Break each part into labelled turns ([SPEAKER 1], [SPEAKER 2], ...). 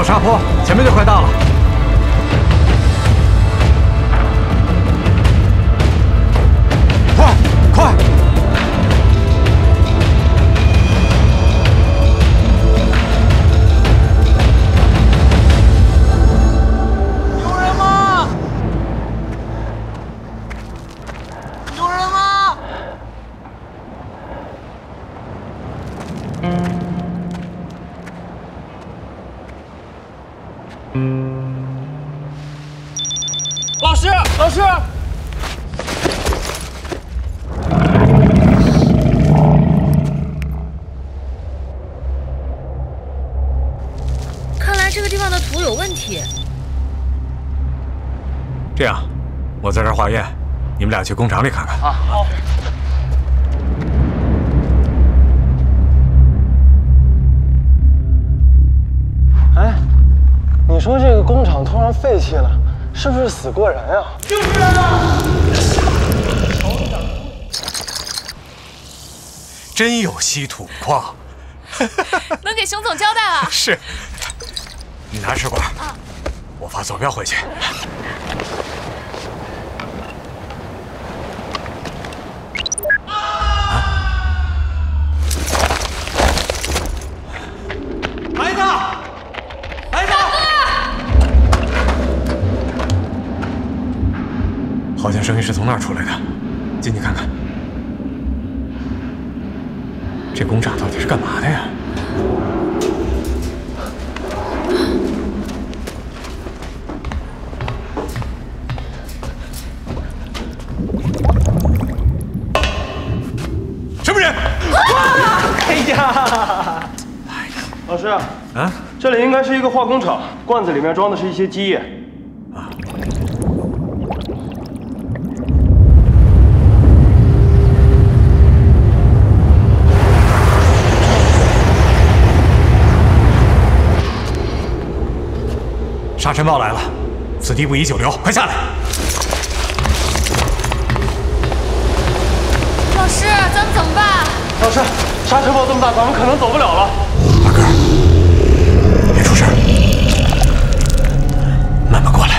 [SPEAKER 1] 过这座沙坡，前面就快到了。俩去工厂里看看。
[SPEAKER 2] 啊，好。
[SPEAKER 3] 哎，你说这个工厂突然废弃了，是不是死过人啊？
[SPEAKER 2] 就是啊！
[SPEAKER 1] 真有稀土矿，
[SPEAKER 4] 能给熊总交代了。
[SPEAKER 1] 是。你拿试管，我发坐标回去。那儿出来的，进去看看。这工厂到底是干嘛的呀？什么人？
[SPEAKER 3] 哎呀，老师，
[SPEAKER 1] 啊？
[SPEAKER 3] 这里应该是一个化工厂，罐子里面装的是一些基液。
[SPEAKER 1] 沙尘暴来了，此地不宜久留，快下来！
[SPEAKER 4] 老师，咱们怎么办？
[SPEAKER 3] 老师，沙尘暴这么大，咱们可能走不了了。
[SPEAKER 1] 大哥，别出事，慢慢过来。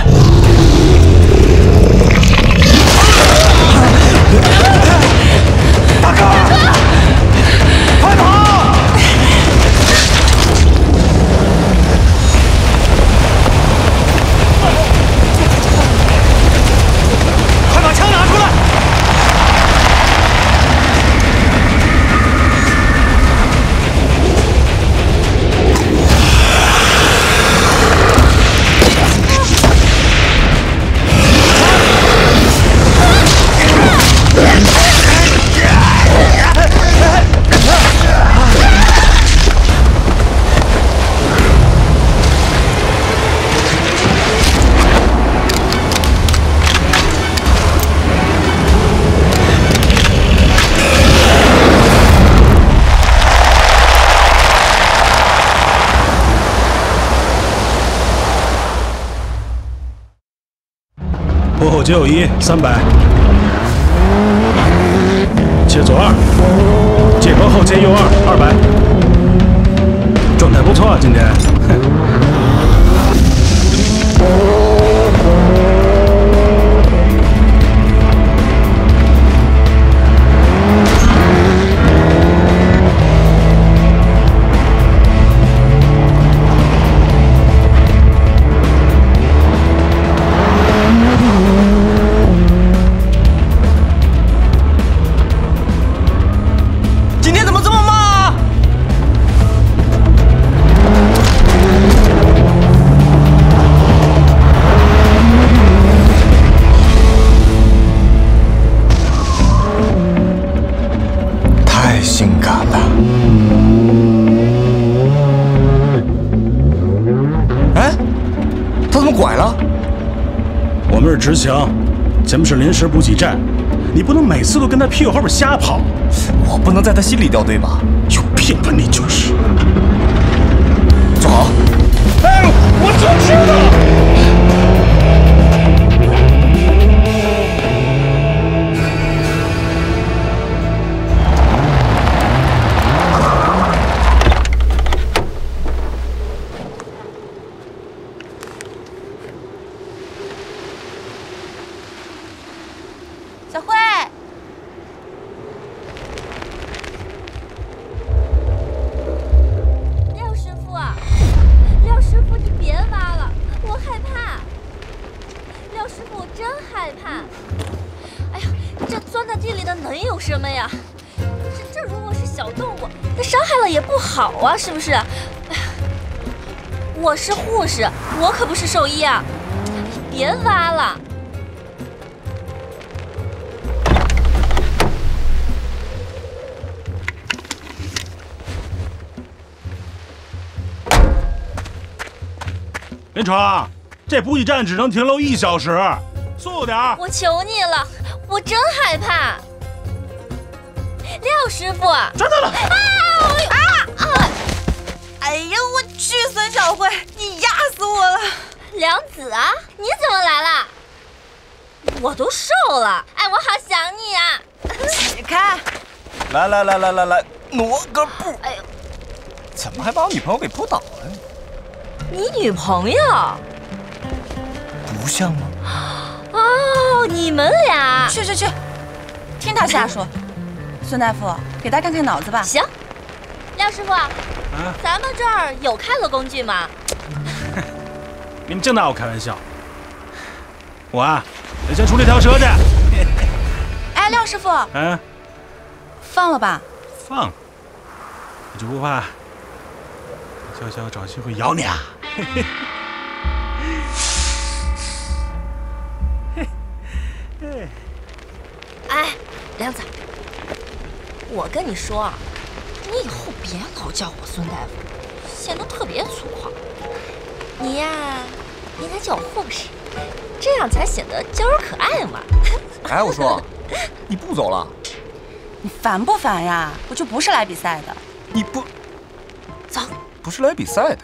[SPEAKER 5] 接右一三百，接左二，借沟后接右二二百，状态不错啊，今天。前面是临时补给站，你不能每次都跟他屁股后边瞎跑，
[SPEAKER 2] 我不能在他心里掉队吧？
[SPEAKER 5] 有病吧你就是！
[SPEAKER 2] 坐好。
[SPEAKER 5] 哎，我就知道。
[SPEAKER 6] 可不是兽医啊！别挖了。
[SPEAKER 5] 林闯，这补给站只能停留一小时，速点儿！
[SPEAKER 6] 我求你了，我真害怕。廖师傅，
[SPEAKER 5] 抓到了！啊！
[SPEAKER 7] 啊哎呀，我去，孙小慧，
[SPEAKER 6] 子啊，你怎么来了？我都瘦了，哎，我好想你啊！
[SPEAKER 7] 起开！
[SPEAKER 2] 来来来来来来，挪个步。
[SPEAKER 6] 哎呦，
[SPEAKER 2] 怎么还把我女朋友给扑倒了？
[SPEAKER 6] 你女朋友？
[SPEAKER 2] 不像吗？
[SPEAKER 6] 哦，你们俩
[SPEAKER 7] 去去去，听他瞎说。孙大夫，给他看看脑子吧。
[SPEAKER 6] 行。廖师傅，咱们这儿有开颅工具吗？
[SPEAKER 5] 你们净拿我开玩笑。我啊，得先处理条蛇去。
[SPEAKER 7] 哎，廖师傅，
[SPEAKER 5] 嗯，
[SPEAKER 7] 放了吧。
[SPEAKER 5] 放，你就不怕潇潇找机会咬你啊？
[SPEAKER 6] 哎，梁子，我跟你说啊，你以后别老叫我孙大夫，显得特别粗犷。你呀，应该叫我护士，这样才显得娇柔可爱嘛。
[SPEAKER 2] 哎，我说，你不走了？
[SPEAKER 7] 你烦不烦呀？我就不是来比赛的。
[SPEAKER 2] 你不走，不是来比赛的。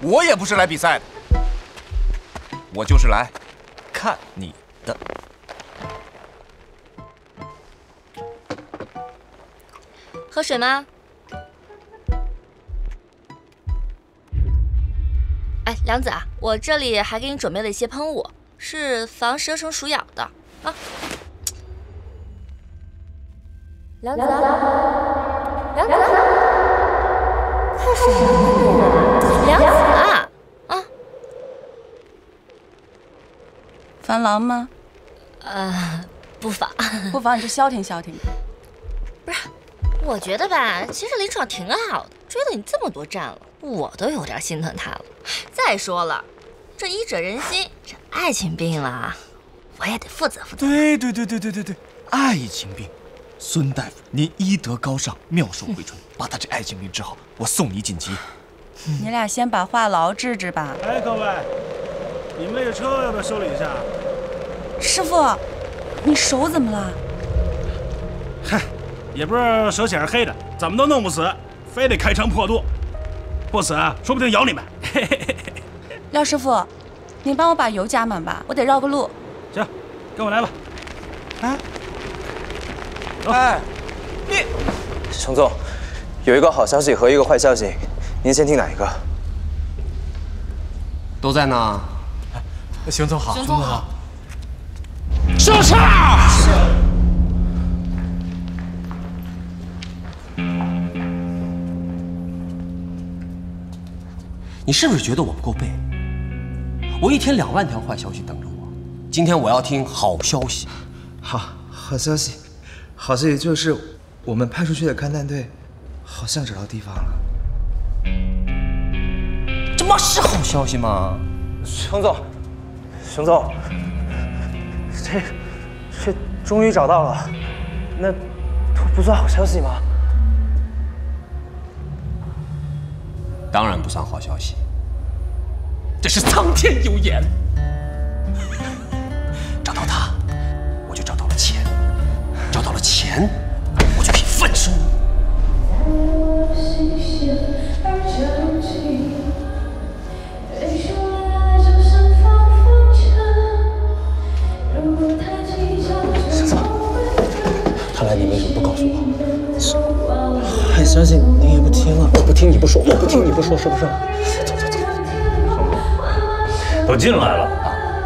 [SPEAKER 2] 我也不是来比赛的，我就是来看你的。
[SPEAKER 6] 喝水吗？哎，梁子啊，我这里还给你准备了一些喷雾，是防蛇虫鼠咬的啊。梁子，梁子，看什么呀？梁子啊，啊，
[SPEAKER 7] 防狼吗？
[SPEAKER 6] 呃，不妨。
[SPEAKER 7] 不妨你就消停消停。
[SPEAKER 6] 不是，我觉得吧，其实林闯挺好的，追了你这么多站了，我都有点心疼他了。再说了，这医者仁心，这爱情病了，我也得负责负责。
[SPEAKER 2] 对对对对对对对，爱情病。孙大夫，您医德高尚，妙手回春，把他这爱情病治好，我送你锦旗。
[SPEAKER 7] 你俩先把话痨治治吧。
[SPEAKER 5] 哎，各位，你们那个车要不要修理一下？
[SPEAKER 7] 师傅，你手怎么了？
[SPEAKER 5] 嗨，也不是手血是黑的，怎么都弄不死，非得开肠破肚。不死啊，说不定咬你们。嘿嘿嘿嘿
[SPEAKER 7] 廖师傅，你帮我把油加满吧，我得绕个路。
[SPEAKER 5] 行，跟我来吧。
[SPEAKER 2] 哎，哎，你
[SPEAKER 8] 程总，有一个好消息和一个坏消息，您先听哪一个？
[SPEAKER 9] 都在呢。
[SPEAKER 2] 熊总好，
[SPEAKER 6] 熊总好，
[SPEAKER 5] 上车！
[SPEAKER 9] 你是不是觉得我不够背？我一天两万条坏消息等着我，今天我要听好消息。
[SPEAKER 10] 好，好消息，好消息就是我们派出去的勘探队好像找到地方了。
[SPEAKER 2] 这妈是好消息吗？
[SPEAKER 8] 熊总，熊总，这这终于找到了，那不算好消息吗？
[SPEAKER 9] 当然不算好消息，这是苍天有眼。找到他，我就找到了钱；找到了钱，我就可以翻身。
[SPEAKER 8] 看来你为什么不告诉我？
[SPEAKER 10] 坏消息您也不听啊？
[SPEAKER 8] 我不听你不说，我不听你不说，是不是？
[SPEAKER 5] 走走走都进来了，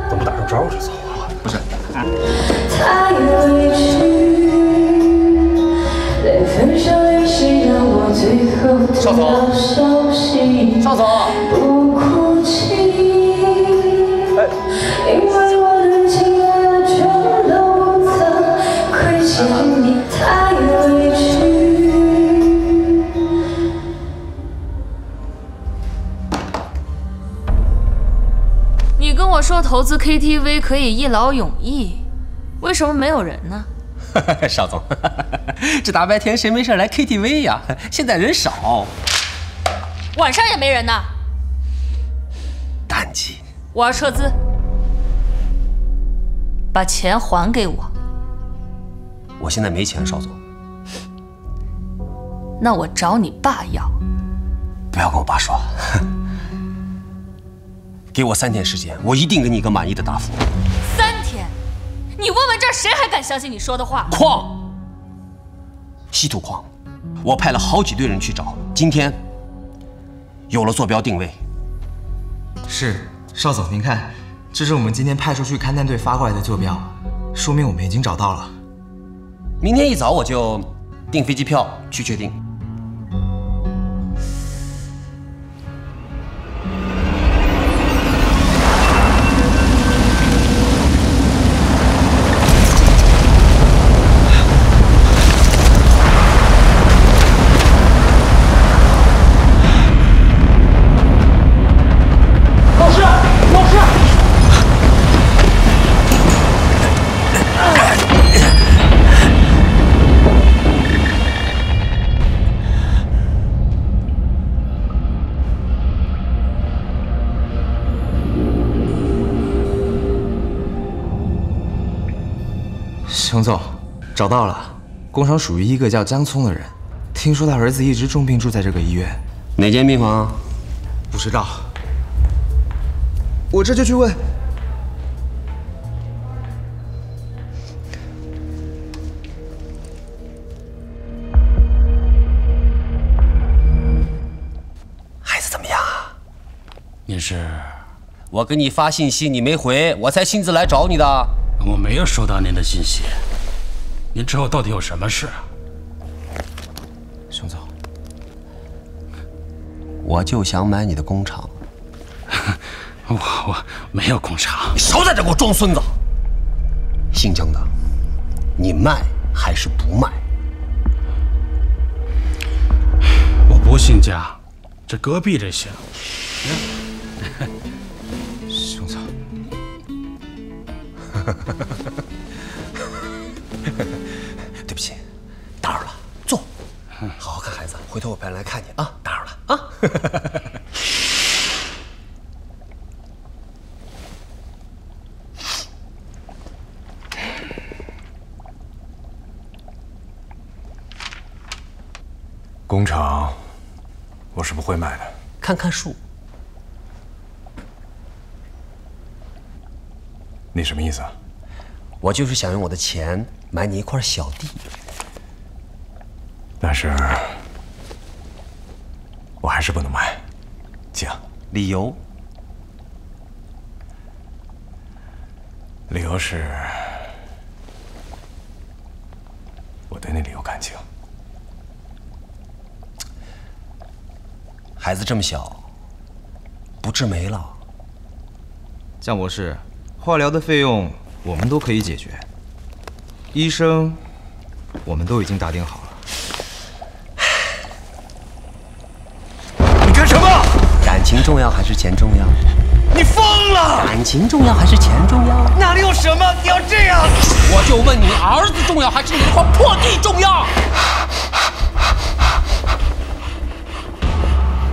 [SPEAKER 5] 怎么不打声招呼就走啊？
[SPEAKER 2] 不是，
[SPEAKER 11] 太委屈，连分手也是让我最后得到消息。
[SPEAKER 2] 邵总，
[SPEAKER 4] 投资 KTV 可以一劳永逸，为什么没有人呢？
[SPEAKER 9] 邵总，这大白天谁没事来 KTV 呀？现在人少，
[SPEAKER 4] 晚上也没人呢。
[SPEAKER 9] 淡季，
[SPEAKER 4] 我要撤资，把钱还给我。
[SPEAKER 9] 我现在没钱，邵总。
[SPEAKER 4] 那我找你爸要。
[SPEAKER 9] 不要跟我爸说，给我三天时间，我一定给你一个满意的答复。
[SPEAKER 4] 三天？你问问这儿谁还敢相信你说的话？
[SPEAKER 9] 矿，稀土矿，我派了好几队人去找，今天有了坐标定位。
[SPEAKER 10] 是，邵总，您看，这是我们今天派出去勘探队发过来的坐标，说明我们已经找到了。
[SPEAKER 9] 明天一早我就订飞机票去确定。
[SPEAKER 10] 找到了，工厂属于一个叫江聪的人，听说他儿子一直重病住在这个医院，
[SPEAKER 9] 哪间病房？
[SPEAKER 10] 不知道。我这就去问。
[SPEAKER 9] 孩子怎么样啊？
[SPEAKER 5] 您是？
[SPEAKER 9] 我给你发信息你没回，我才亲自来找你的。
[SPEAKER 5] 我没有收到您的信息。您找我到底有什么事啊？
[SPEAKER 10] 熊总，
[SPEAKER 9] 我就想买你的工厂。
[SPEAKER 5] 我我没有工厂。
[SPEAKER 9] 你少在这给我装孙子！姓江的，你卖还是不卖？
[SPEAKER 5] 我不姓江，这隔壁这姓。
[SPEAKER 10] 熊总，
[SPEAKER 9] 打扰了，坐，好好看孩子，回头我派人来看你啊，打扰了啊。
[SPEAKER 1] 工厂，我是不会卖的。
[SPEAKER 9] 看看树，
[SPEAKER 1] 你什么意思啊？
[SPEAKER 9] 我就是想用我的钱买你一块小地。
[SPEAKER 1] 但是，我还是不能买。讲
[SPEAKER 9] 理由？
[SPEAKER 1] 理由是，我对那里有感情。
[SPEAKER 9] 孩子这么小，不治没了。
[SPEAKER 10] 江博士，化疗的费用我们都可以解决，医生我们都已经打定好了。
[SPEAKER 2] 你干什么？
[SPEAKER 9] 感情重要还是钱重要？
[SPEAKER 2] 你疯了！
[SPEAKER 9] 感情重要还是钱重要？
[SPEAKER 2] 哪里有什么？你要这样？
[SPEAKER 9] 我就问你，儿子重要还是你那块破地重要？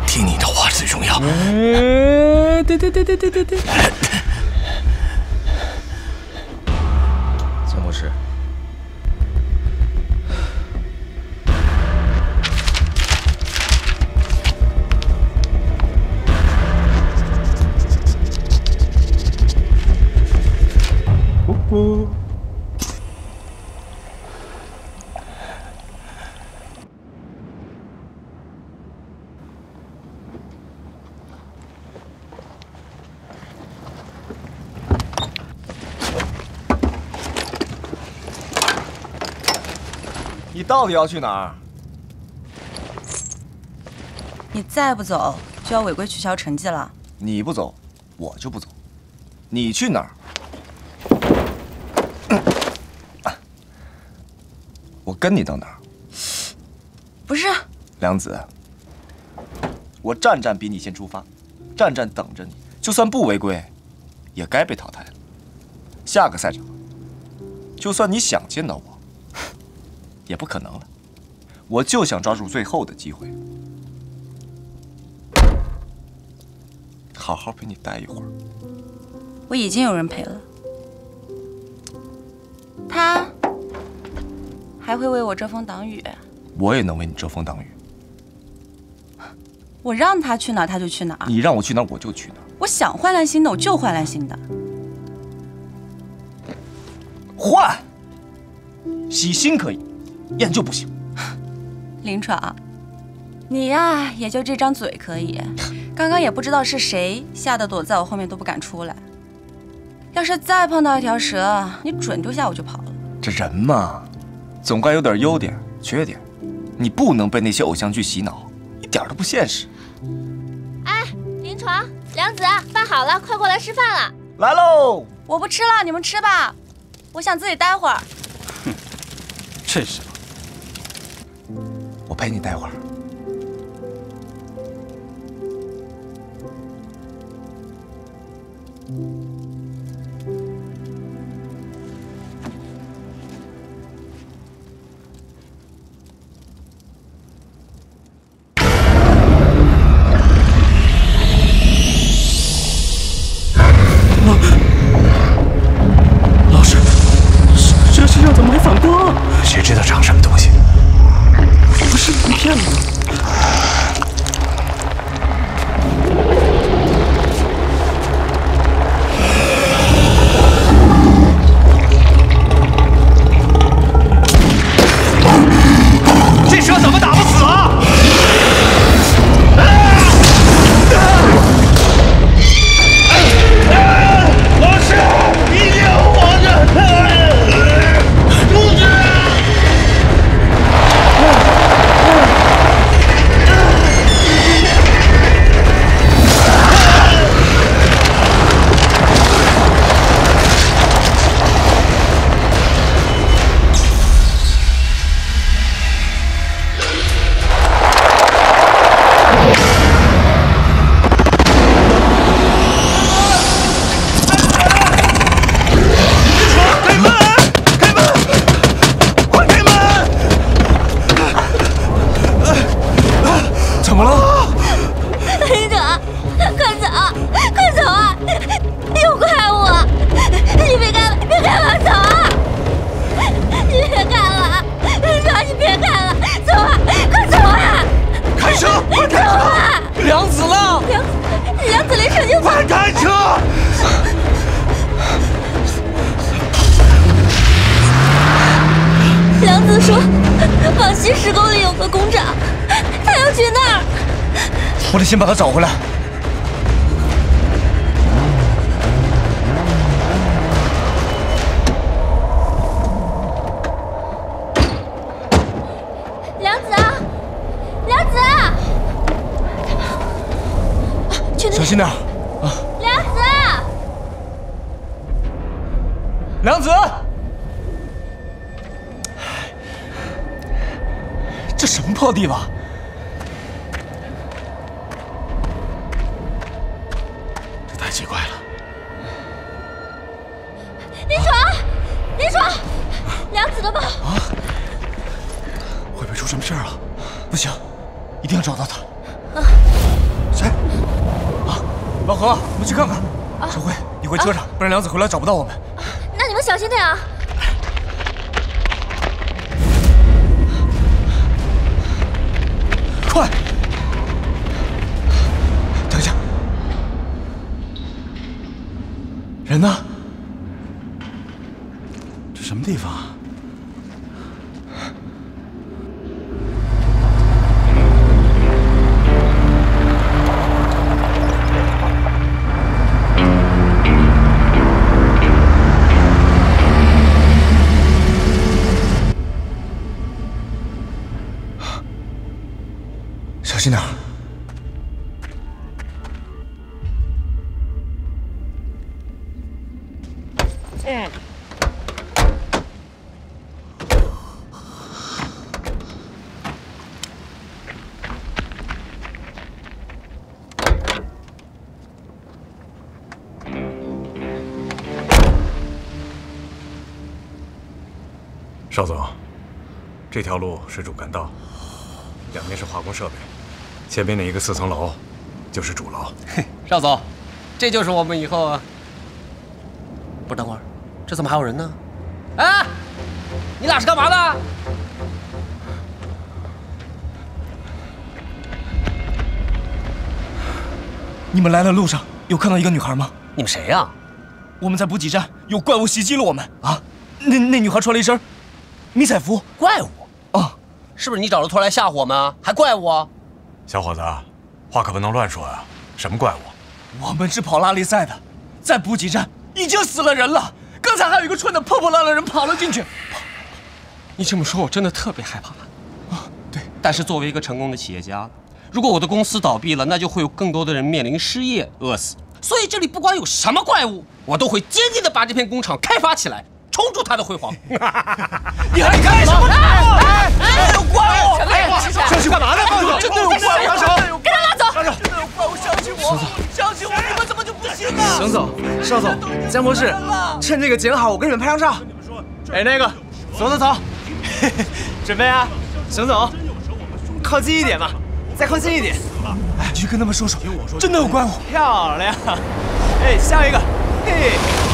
[SPEAKER 2] 听你的话最重要。
[SPEAKER 9] 哎，对对对对对对对。
[SPEAKER 2] 到底要去哪儿？
[SPEAKER 7] 你再不走，就要违规取消成绩了。
[SPEAKER 2] 你不走，我就不走。你去哪儿？我跟你到哪儿？
[SPEAKER 7] 不是，
[SPEAKER 2] 梁子，我站站比你先出发，站站等着你。就算不违规，也该被淘汰了。下个赛场，就算你想见到我，也不可能了。我就想抓住最后的机会，好好陪你待一会儿。
[SPEAKER 7] 我已经有人陪了，他还会为我遮风挡雨。
[SPEAKER 2] 我也能为你遮风挡雨。
[SPEAKER 7] 我让他去哪儿他就去哪儿，
[SPEAKER 2] 你让我去哪儿我就去哪儿。
[SPEAKER 7] 我想换来新的我就换来新的。
[SPEAKER 2] 换，洗心可以，验就不行。
[SPEAKER 7] 林闯，你呀也就这张嘴可以，刚刚也不知道是谁吓得躲在我后面都不敢出来。要是再碰到一条蛇，你准丢下我就跑了。
[SPEAKER 2] 这人嘛，总该有点优点、缺点，你不能被那些偶像剧洗脑，一点都不现实。
[SPEAKER 6] 哎，林闯、梁子，饭好了，快过来吃饭了。
[SPEAKER 2] 来喽！
[SPEAKER 7] 我不吃了，你们吃吧，我想自己待会儿。
[SPEAKER 5] 哼，这是。
[SPEAKER 2] 我陪你待会儿。先把他找回来。
[SPEAKER 6] 梁子啊，梁子啊！去
[SPEAKER 2] 小心点啊！
[SPEAKER 6] 梁子，
[SPEAKER 2] 梁子，这什么破地方？找到他。谁？啊，老何，我们去看看。小辉，你回车上，不然梁子回来找不到我们。
[SPEAKER 6] 那你们小心点啊！
[SPEAKER 5] 这
[SPEAKER 1] 条路是主干道，两边是化工设备，前面那一个四层楼就是主楼。
[SPEAKER 9] 嘿邵总，这就是我们以后啊。不是，等会儿，这怎么还有人呢？哎，你俩是干嘛的？
[SPEAKER 2] 你们来的路上有看到一个女孩吗？
[SPEAKER 9] 你们谁呀？
[SPEAKER 2] 我们在补给站，有怪物袭击了我们啊！那那女孩穿了一身迷彩服，
[SPEAKER 9] 怪物啊！是不是你找了托来吓唬我们啊？还怪物啊？
[SPEAKER 1] 小伙子，话可不能乱说呀！什么怪物？
[SPEAKER 2] 我们是跑拉力赛的，在补给站已经死了人了。刚才还有一个穿的破破烂烂的人跑了进去。
[SPEAKER 9] 你这么说，我真的特别害怕
[SPEAKER 2] 啊！对，
[SPEAKER 9] 但是作为一个成功的企业家，如果我的公司倒闭了，那就会有更多的人面临失业、饿死。所以这里不管有什么怪物，我都会坚定的把这片工厂开发起来，重铸它的辉煌。
[SPEAKER 2] 你还干什么？哎哎！有怪物！
[SPEAKER 9] 上去干嘛呢？
[SPEAKER 2] 真的有怪物！
[SPEAKER 6] 放手！跟他拉走！
[SPEAKER 2] 真的有怪物！相信我！相信我！你们怎么就不信呢？
[SPEAKER 3] 邢总、邵总、江博士，趁这个景好，我跟你们拍张照。
[SPEAKER 2] 哎，那个，走走走，准备啊！
[SPEAKER 3] 邢总，靠近一点吧，再靠近一点。
[SPEAKER 2] 哎，去跟他们说说，真的有怪物！
[SPEAKER 3] 漂亮！哎，下一个，嘿。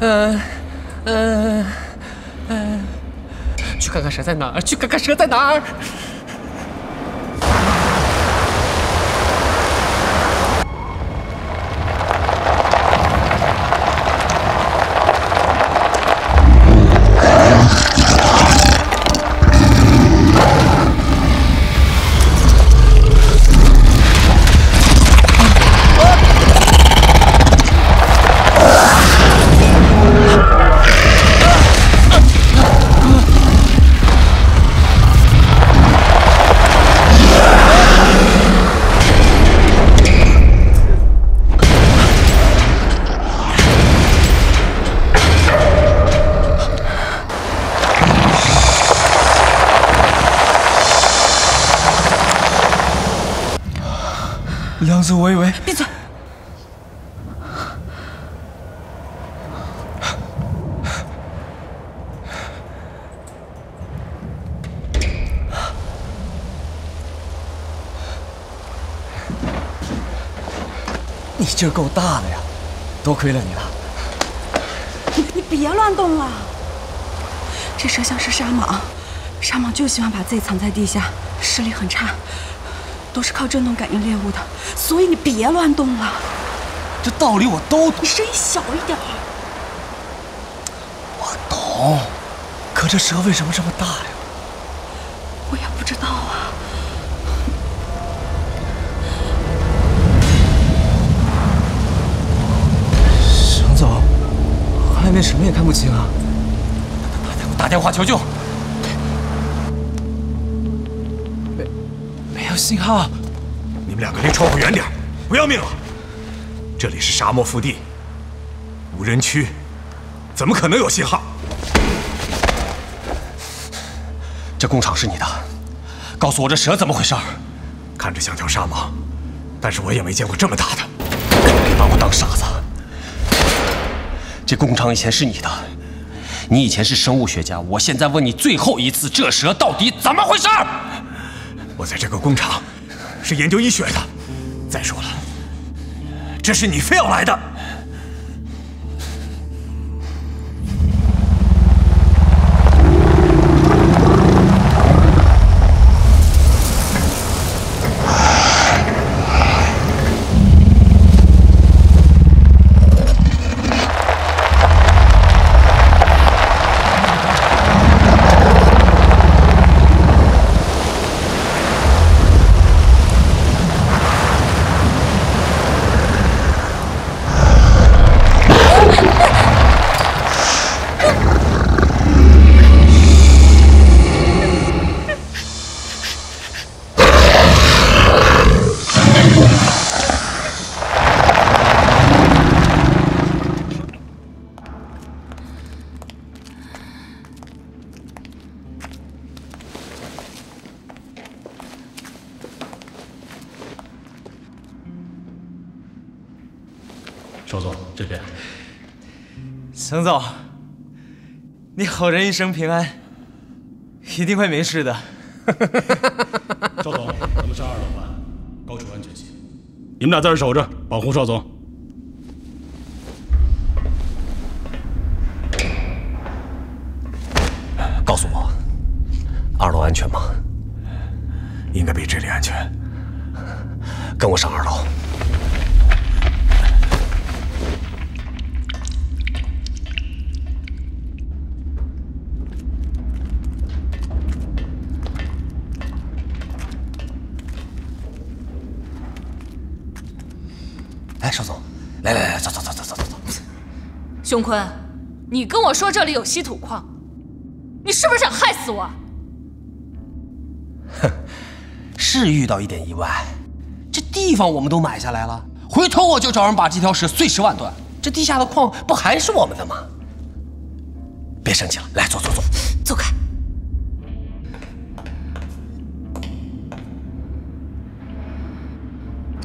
[SPEAKER 9] 嗯嗯嗯，去看看蛇在哪儿？去看看蛇在哪儿？劲儿够大的呀，多亏了你了。
[SPEAKER 7] 你你别乱动了，这蛇像是沙蟒，沙蟒就喜欢把自己藏在地下，视力很差，都是靠震动感应猎物的，所以你别乱动了。
[SPEAKER 2] 这道理我都懂，
[SPEAKER 7] 你声音小一点。
[SPEAKER 2] 我懂，可这蛇为什么这么大呀？
[SPEAKER 3] 面什么也看不清啊！
[SPEAKER 2] 打电话求救。没没有信号。
[SPEAKER 1] 你们两个离窗户远点，不要命了！这里是沙漠腹地，无人区，怎么可能有信号？
[SPEAKER 9] 这工厂是你的，告诉我这蛇怎么回事？
[SPEAKER 1] 看着像条沙蟒，但是我也没见过这么大的。
[SPEAKER 9] 这工厂以前是你的，你以前是生物学家，我现在问你最后一次，这蛇到底怎么回事？
[SPEAKER 1] 我在这个工厂是研究医学的。再说了，这是你非要来的。
[SPEAKER 3] 邢总，你好人一生平安，一定会没事的。
[SPEAKER 5] 赵总，咱们上二楼吧，高处安全些。你们俩在这守着，保护邵总。
[SPEAKER 9] 告诉我，二楼安全吗？
[SPEAKER 1] 应该比这里安全。
[SPEAKER 9] 跟我上二楼。哎，邵总，来来来，走走走走走走走。
[SPEAKER 4] 熊坤，你跟我说这里有稀土矿，你是不是想害死我？
[SPEAKER 9] 哼，是遇到一点意外，这地方我们都买下来了，回头我就找人把这条蛇碎尸万段。这地下的矿不还是我们的吗？别生气了，来坐坐坐，
[SPEAKER 4] 走开。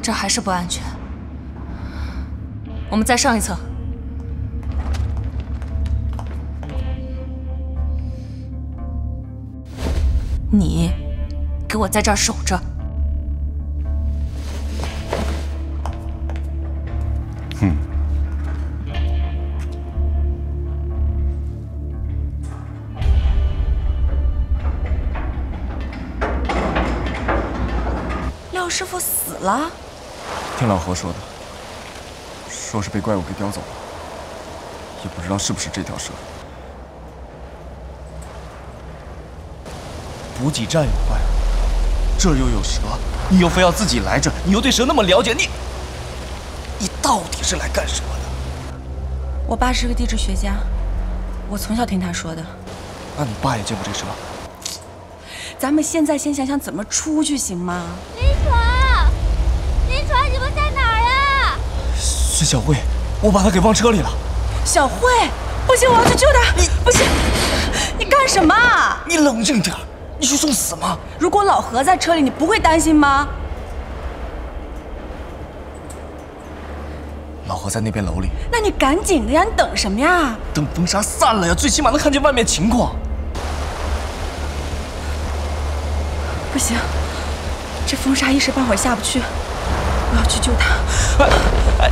[SPEAKER 4] 这还是不安全，我们再上一层。你给我在这儿守着。
[SPEAKER 9] 嗯。
[SPEAKER 7] 廖师傅死了？
[SPEAKER 2] 听老何说的，说是被怪物给叼走了，也不知道是不是这条蛇。补给站有怪物，这儿又有蛇，你又非要自己来这，你又对蛇那么了解，你你到底是来干什么的？
[SPEAKER 7] 我爸是个地质学家，我从小听他说的。
[SPEAKER 2] 那你爸也见过这蛇？
[SPEAKER 7] 咱们现在先想想怎么出去，行吗？
[SPEAKER 12] 林传，林传，你们在哪儿呀？
[SPEAKER 2] 是小慧，我把她给忘车里了。
[SPEAKER 7] 小慧，不行，我要去救她。你不行，你干什么？
[SPEAKER 2] 你冷静点，你去送死吗？
[SPEAKER 7] 如果老何在车里，你不会担心吗？
[SPEAKER 2] 老何在那边楼里。
[SPEAKER 7] 那你赶紧的呀，你等什么呀？
[SPEAKER 2] 等风沙散了呀，最起码能看见外面情况。
[SPEAKER 7] 不行，这风沙一时半会儿下不去，我要去救他。
[SPEAKER 2] 哎，快！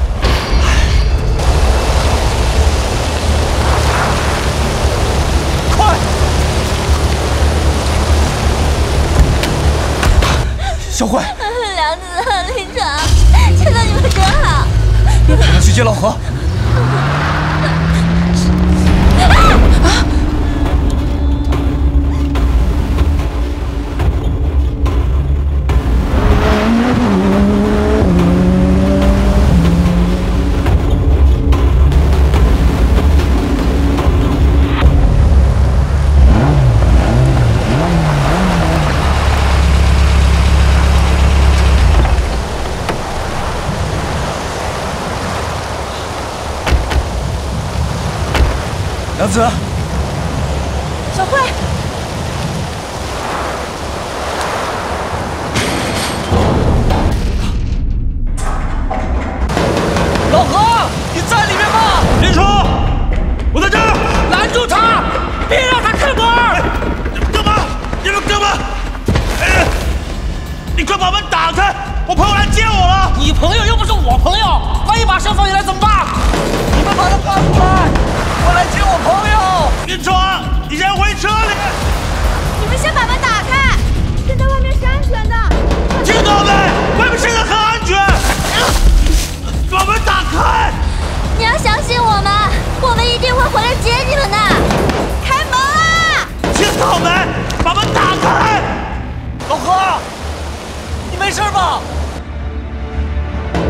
[SPEAKER 2] 小慧，
[SPEAKER 12] 梁子、林传，见到你们真好。
[SPEAKER 2] 我们去接老何。
[SPEAKER 5] 梁子，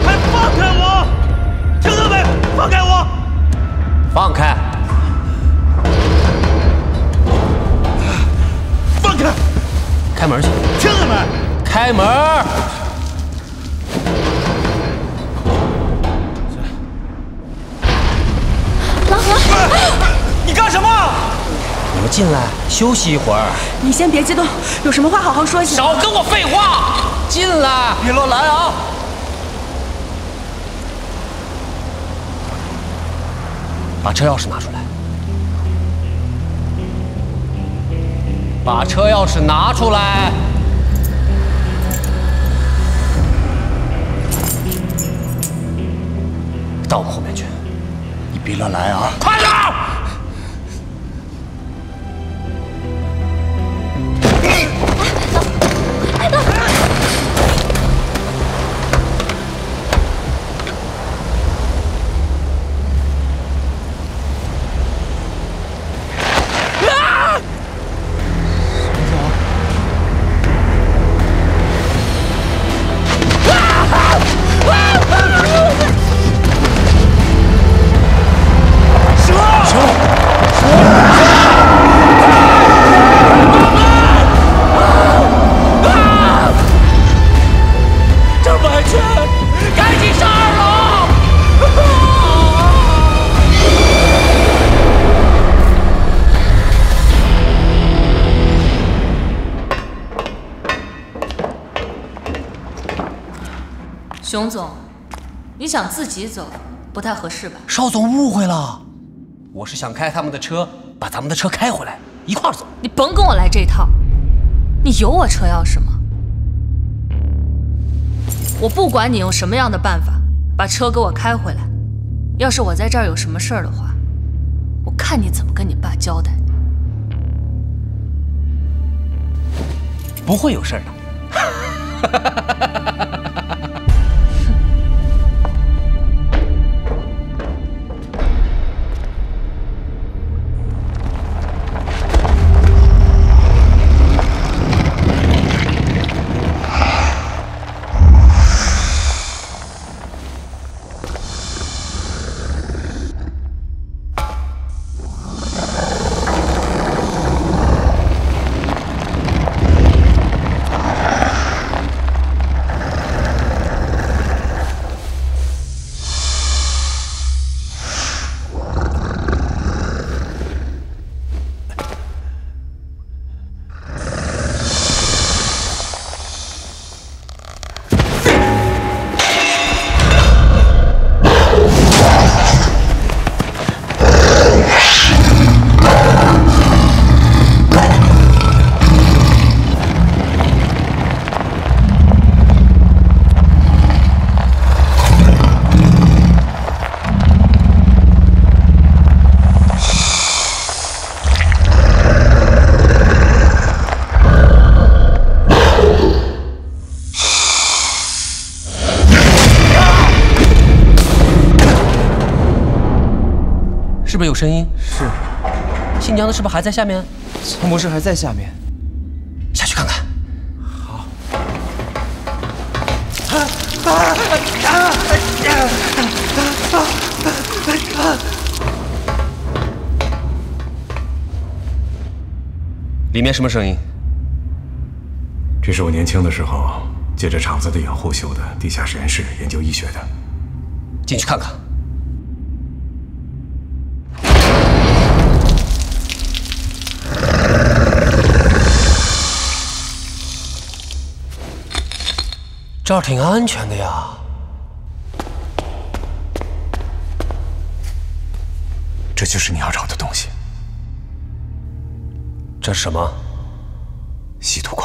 [SPEAKER 13] 快
[SPEAKER 6] 放
[SPEAKER 14] 开我！
[SPEAKER 13] 听到没？放开我！放开！
[SPEAKER 9] 放开！
[SPEAKER 13] 开
[SPEAKER 9] 门去！
[SPEAKER 13] 听到没？
[SPEAKER 9] 开门！
[SPEAKER 7] 老何，
[SPEAKER 5] 你干什么？
[SPEAKER 9] 你们进来休息一会儿。
[SPEAKER 7] 你先别激动，有什么话好好说一下。
[SPEAKER 6] 少跟我废话！
[SPEAKER 9] 进来，
[SPEAKER 5] 别乱来啊！
[SPEAKER 9] 把车钥匙拿出来。把车钥匙拿出来。到我后面去。
[SPEAKER 1] 你别乱来啊！
[SPEAKER 6] 快点！
[SPEAKER 4] 熊总，你想自己走，不太合适吧？
[SPEAKER 9] 邵总误会了，我是想开他们的车，把咱们的车开回来，一块儿走。
[SPEAKER 4] 你甭跟我来这套，你有我车钥匙吗？我不管你用什么样的办法把车给我开回来，要是我在这儿有什么事儿的话，我看你怎么跟你爸交代。
[SPEAKER 9] 不会有事儿的。还在下面？
[SPEAKER 10] 曹博士还在下面。
[SPEAKER 9] 下去看看。
[SPEAKER 10] 好。
[SPEAKER 9] 里面什么声音？
[SPEAKER 1] 这是我年轻的时候借着厂子的掩护修的地下实验室研究医学的。
[SPEAKER 9] 进去看看。这儿挺安全的呀。
[SPEAKER 1] 这就是你要找的东西。
[SPEAKER 9] 这是什么？
[SPEAKER 1] 稀土矿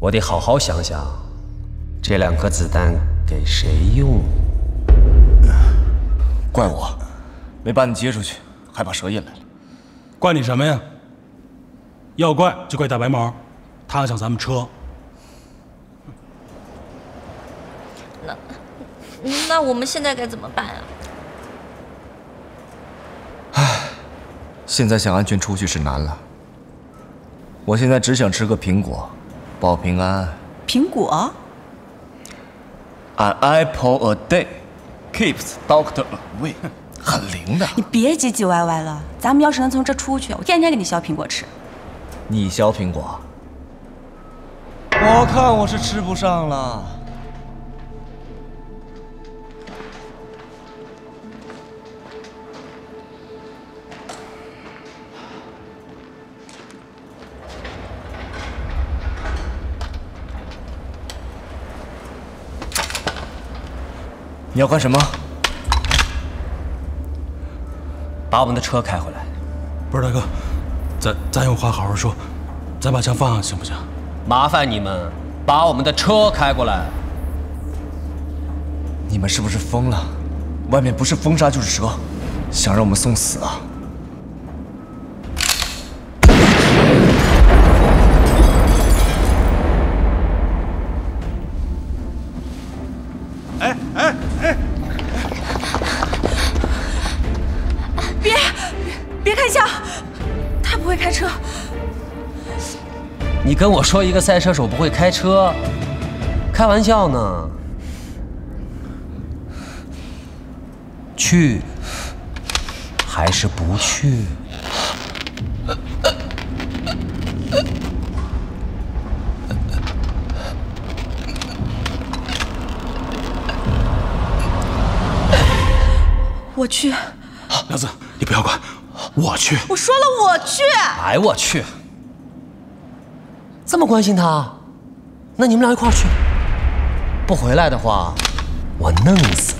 [SPEAKER 1] 我
[SPEAKER 9] 得好好想想，这两颗子弹给谁用？
[SPEAKER 2] 怪我，没把你接出去，还把蛇引来了。
[SPEAKER 5] 怪你什么呀？要怪就怪大白毛，他想咱们车。
[SPEAKER 6] 那那我们现在该怎么办啊？
[SPEAKER 2] 现在想安全出去是难了。我现在只想吃个苹果，保平安。
[SPEAKER 7] 苹果
[SPEAKER 2] ？An apple a day keeps doctor away，很灵的。
[SPEAKER 7] 你别唧唧歪歪了，咱们要是能从这出去，我天天给你削苹果吃。
[SPEAKER 2] 你削苹果？我看我是吃不上了。你要干什么？
[SPEAKER 9] 把我们的车开回来。
[SPEAKER 5] 不是大哥，咱咱有话好好说，咱把枪放下行不行？
[SPEAKER 9] 麻烦你们把我们的车开过来。
[SPEAKER 2] 你们是不是疯了？外面不是风沙就是蛇，想让我们送死啊？
[SPEAKER 9] 跟我说一个赛车手不会开车，开玩笑呢？去还是不去？
[SPEAKER 7] 我去。
[SPEAKER 5] 苗子，你不要管，我去。
[SPEAKER 7] 我说了，我去。
[SPEAKER 9] 哎，我去！这么关心他，那你们俩一块去。不回来的话，我弄死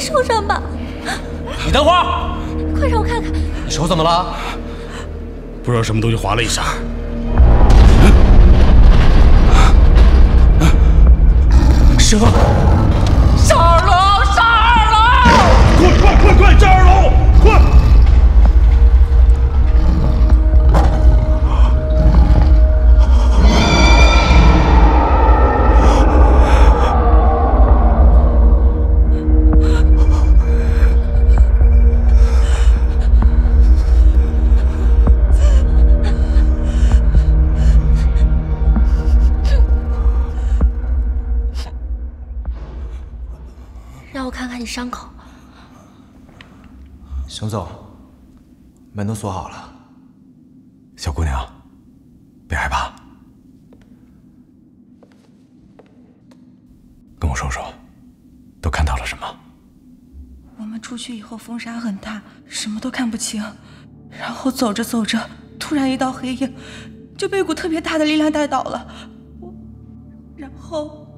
[SPEAKER 6] 受伤吧？
[SPEAKER 9] 你等会儿，
[SPEAKER 6] 快让我看看。
[SPEAKER 9] 你手怎么了？
[SPEAKER 5] 不知道什么东西划了一下。
[SPEAKER 2] 蛇！
[SPEAKER 15] 上二楼，上二楼！
[SPEAKER 5] 快快快快，上二楼，
[SPEAKER 6] 伤口。
[SPEAKER 2] 熊总，门都锁好了。小姑娘，别害怕，跟我说说，都看到了什么？
[SPEAKER 7] 我们出去以后风沙很大，什么都看不清。然后走着走着，突然一道黑影就被一股特别大的力量带倒了。我，然后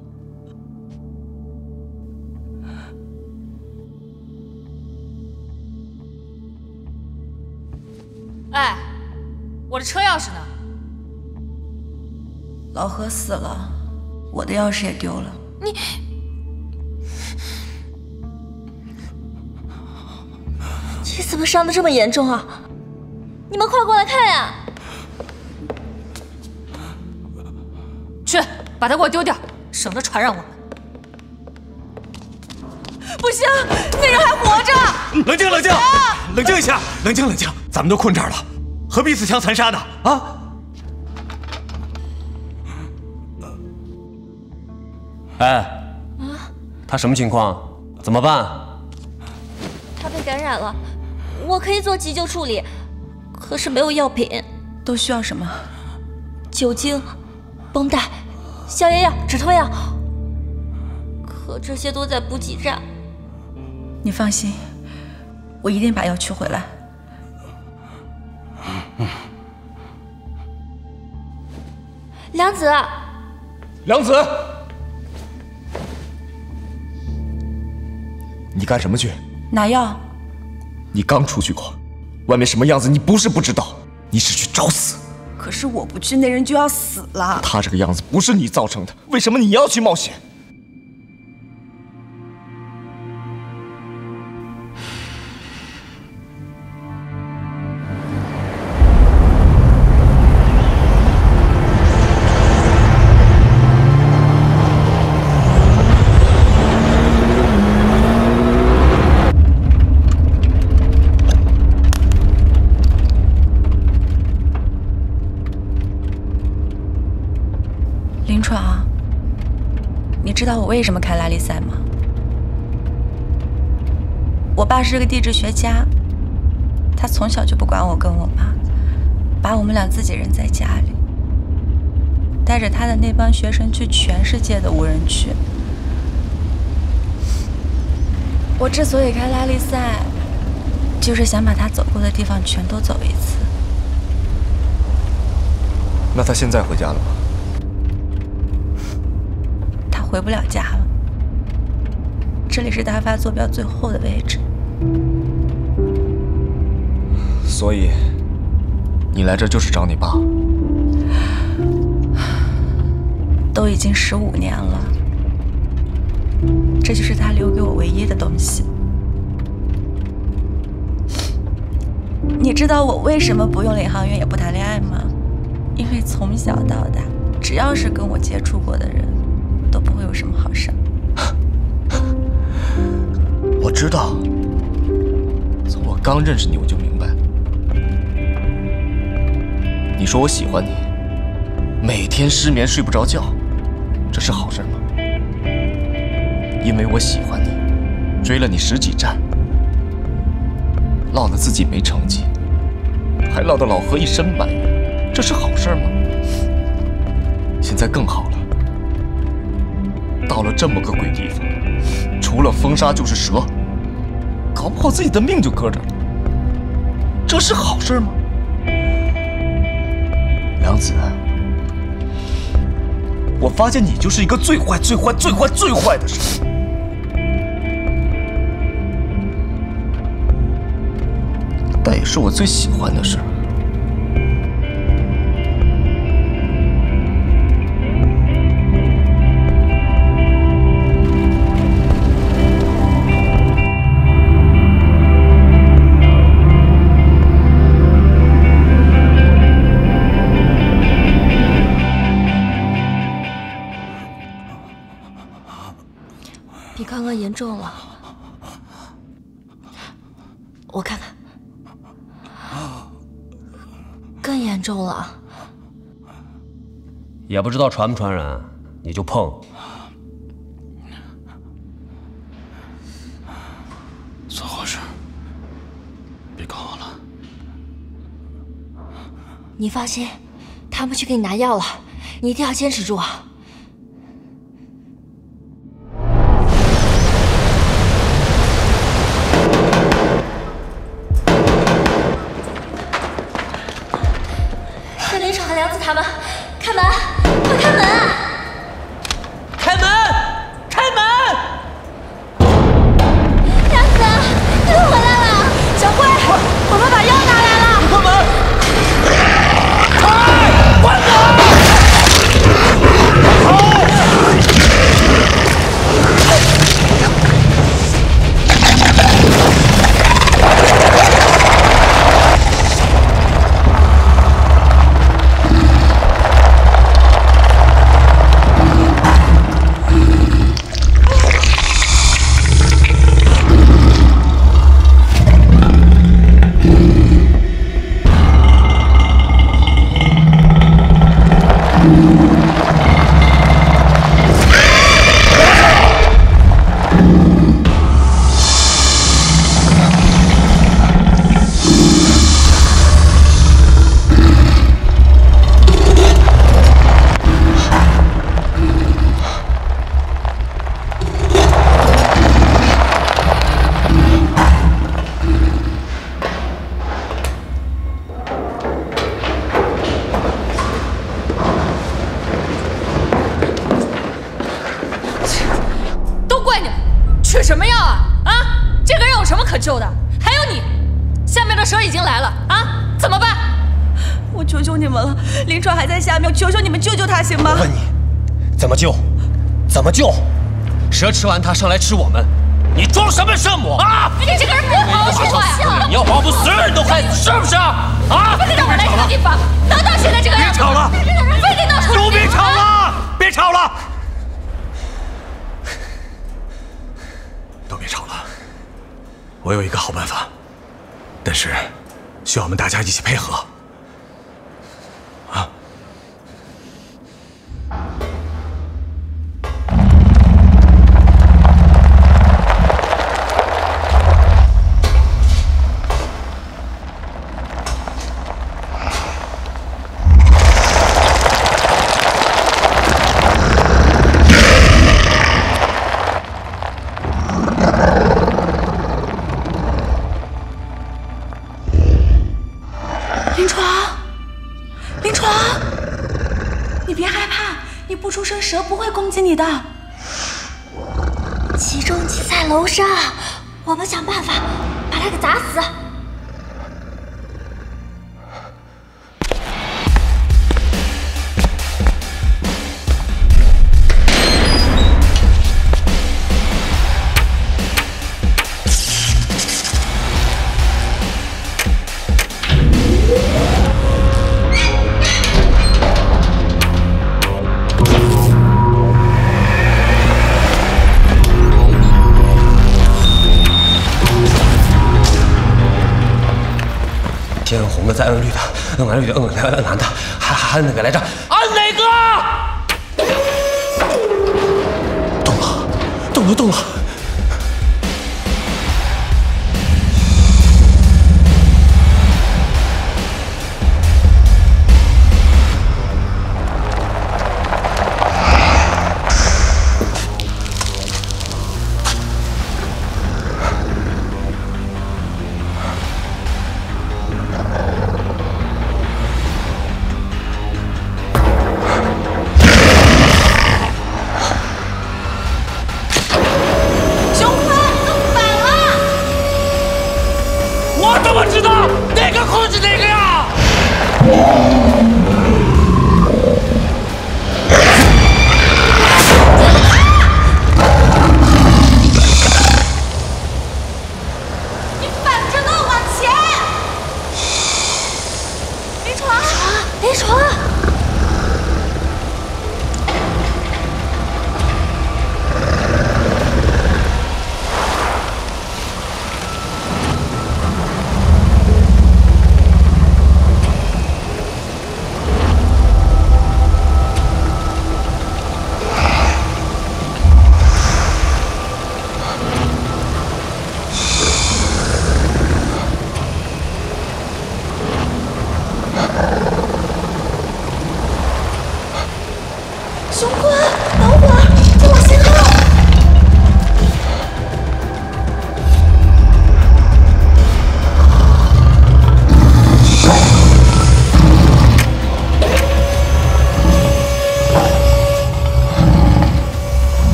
[SPEAKER 4] 哎，我的车钥匙呢？
[SPEAKER 7] 老何死了，我的钥匙也丢了。
[SPEAKER 6] 你，你怎么伤得这么严重啊？你们快过来看呀！
[SPEAKER 4] 去，把它给我丢掉，省得传染我们。
[SPEAKER 7] 不行，那人还活着！
[SPEAKER 2] 冷静，冷静，冷静一下，冷静，冷静，咱们都困这儿了，何必自相残杀呢？啊！
[SPEAKER 9] 哎，
[SPEAKER 6] 啊，
[SPEAKER 9] 他什么情况？怎么办？
[SPEAKER 6] 他被感染了，我可以做急救处理，可是没有药品。
[SPEAKER 7] 都需要什么？
[SPEAKER 6] 酒精、绷带、消炎药、止痛药，可这些都在补给站。
[SPEAKER 7] 你放心，我一定把药取回来。
[SPEAKER 6] 梁子，
[SPEAKER 2] 梁子，你干什么去？
[SPEAKER 7] 拿药。
[SPEAKER 2] 你刚出去过，外面什么样子你不是不知道，你是去找死。
[SPEAKER 7] 可是我不去，那人就要死了。
[SPEAKER 2] 他这个样子不是你造成的，为什么你要去冒险？
[SPEAKER 7] 为什么开拉力赛吗？我爸是个地质学家，他从小就不管我跟我妈，把我们俩自己扔在家里，带着他的那帮学生去全世界的无人区。我之所以开拉力赛，就是想把他走过的地方全都走一次。
[SPEAKER 2] 那他现在回家了吗？
[SPEAKER 7] 他回不了家了，这里是他发坐标最后的位置。
[SPEAKER 2] 所以，你来这就是找你爸？
[SPEAKER 7] 都已经十五年了，这就是他留给我唯一的东西。你知道我为什么不用领航员也不谈恋爱吗？因为从小到大，只要是跟我接触过的人，都不会有什么好事。
[SPEAKER 2] 我知道，从我刚认识你我就明白，你说我喜欢你，每天失眠睡不着觉，这是好事吗？因为我喜欢你，追了你十几站，落得自己没成绩，还落得老何一身埋怨，这是好事吗？现在更好了，到了这么个鬼地方，除了风沙就是蛇，搞不好自己的命就搁这儿，这是好事吗？娘子，我发现你就是一个最坏、最坏、最坏、最坏的人。但也是我最喜欢的事
[SPEAKER 6] 儿。严重了，我看看，更严重了。
[SPEAKER 9] 也不知道传不传染，你就碰。
[SPEAKER 5] 怎么回事？别搞我了！
[SPEAKER 6] 你放心，他们去给你拿药了，你一定要坚持住啊！啊？
[SPEAKER 4] 啊，这个人有什么可救的？还有你，下面的蛇已经来了啊，怎么办？
[SPEAKER 7] 我求求你们了，林川还在下面，我求求你们救救他行吗？
[SPEAKER 9] 我问你，怎么救？怎么救？蛇吃完他上来吃我们，你装什么圣母啊？
[SPEAKER 4] 你这个人不要好好说话呀！
[SPEAKER 9] 你要把我们所有人都害死，是不是？啊！
[SPEAKER 4] 非得让我来这个地方，闹到现在这个样子，
[SPEAKER 1] 别吵了
[SPEAKER 4] 非得闹出
[SPEAKER 1] 都别吵了，别吵了，别吵了。我有一个好办法，但是需要我们大家一起配合。
[SPEAKER 9] 完绿的，摁蓝摁蓝的，还还那个来着？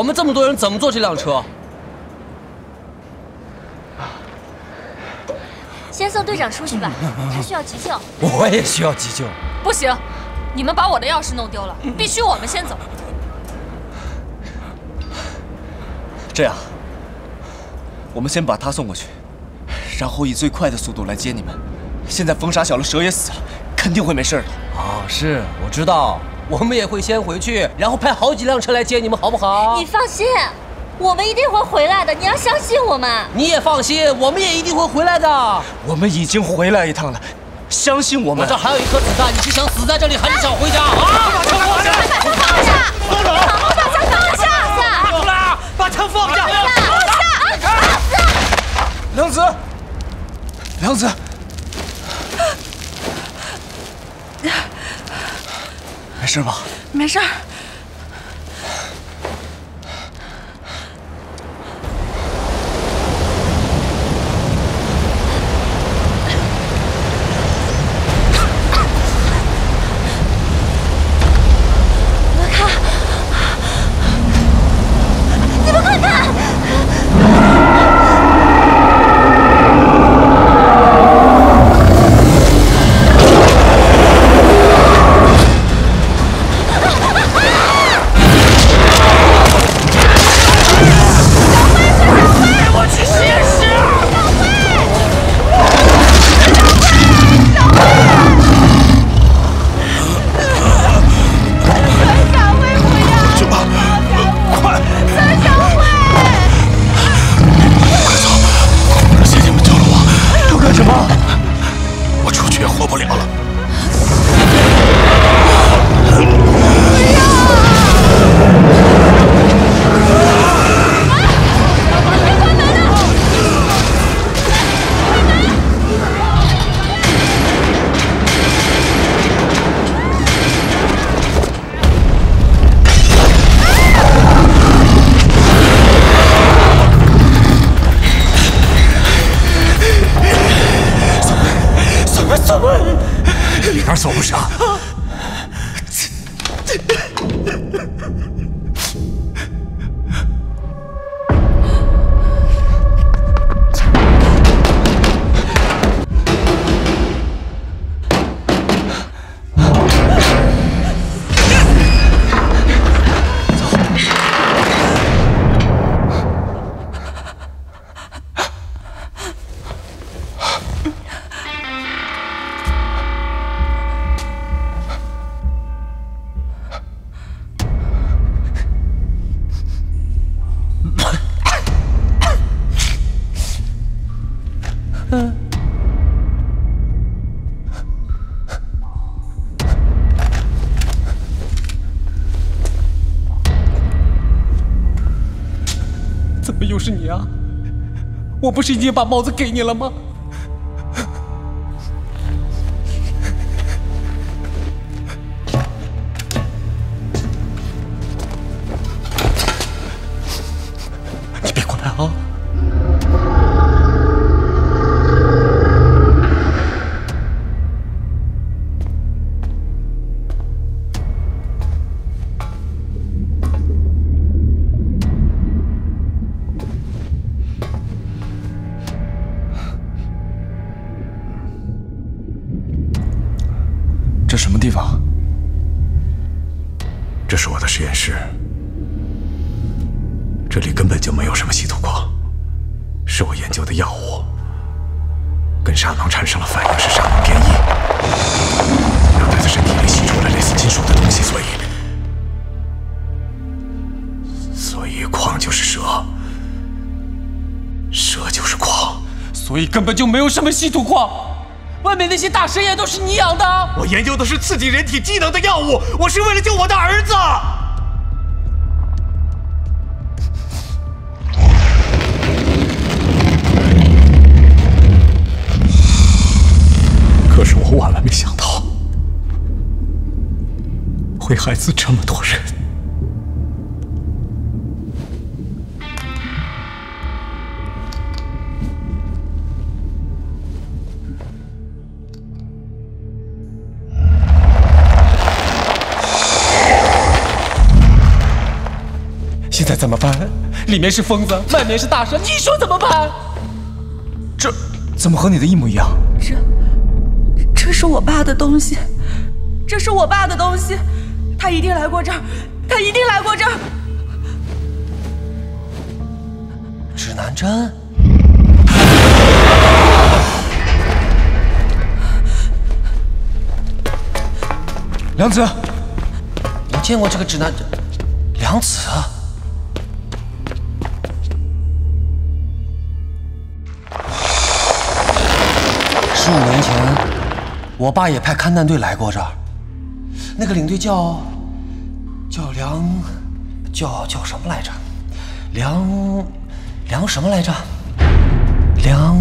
[SPEAKER 11] 我
[SPEAKER 12] 们
[SPEAKER 9] 这么多人怎么坐这辆车？
[SPEAKER 6] 先送队长出去吧，他需要急救。
[SPEAKER 9] 我也需要急救。
[SPEAKER 4] 不行，你们把我的钥匙弄丢了，必须我们先走。
[SPEAKER 2] 这样，我们先把他送过去，然后以最快的速度来接你们。现在风沙小了，蛇也死了，肯定会没事的。
[SPEAKER 9] 哦，是，我知道，我们也会先回去，然后派好几辆车来接你们，好不好？
[SPEAKER 12] 你放心，我们一定会回来的，你要相信我们。
[SPEAKER 9] 你也放心，我们也一定会回来的。
[SPEAKER 2] 我们已经回来一趟了，相信我们。
[SPEAKER 9] 我这还有一颗子弹，你是想死在这里，还是想回家啊？
[SPEAKER 12] 把枪放下！把枪放下！
[SPEAKER 3] 松手！
[SPEAKER 12] 把枪放下！
[SPEAKER 3] 出来啊，把枪放下！
[SPEAKER 12] 放下！
[SPEAKER 2] 放下！娘子，娘子，没事吧？
[SPEAKER 7] 没事。
[SPEAKER 9] 我不是已经把帽子给你了吗？
[SPEAKER 1] 根本就没有什么稀土矿。
[SPEAKER 9] 外面那些大实验都是你养的。
[SPEAKER 1] 我研究的是刺激人体机能的药物，我是为了救我的儿子。可是我万万没想到，会害死这么多人。
[SPEAKER 9] 里面是疯子，外面是大蛇，你说怎么办？
[SPEAKER 2] 这怎么和你的一模一样？
[SPEAKER 7] 这，这是我爸的东西，这是我爸的东西，他一定来过这儿，他一定来过这儿。
[SPEAKER 9] 指南针。
[SPEAKER 2] 梁子，
[SPEAKER 9] 我见过这个指南针。梁子。十五年前，我爸也派勘探队来过这儿。那个领队叫叫梁，叫叫什么来着？梁梁什么来着？梁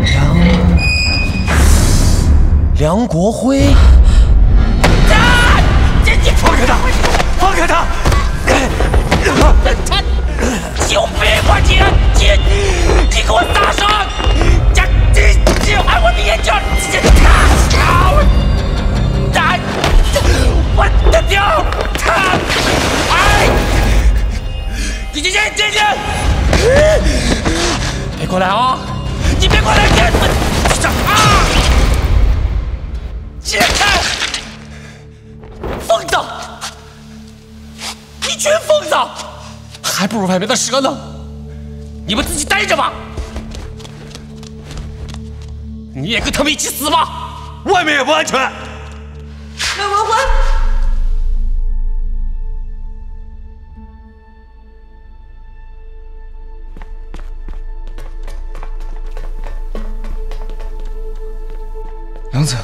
[SPEAKER 9] 梁梁国辉。
[SPEAKER 1] 放开他！放开他！
[SPEAKER 9] 他救命啊你！你你给我撒手！你你害我的眼睛！啊！打！我的丢！他！哎！你你你你你！别过来啊！你别过来！你啊！解开！疯子！一群疯子！还不如外面的蛇呢！你们自己待着吧！你也跟他们一起死吧！
[SPEAKER 1] 外面也不安全。
[SPEAKER 7] 梁国辉，
[SPEAKER 2] 娘子，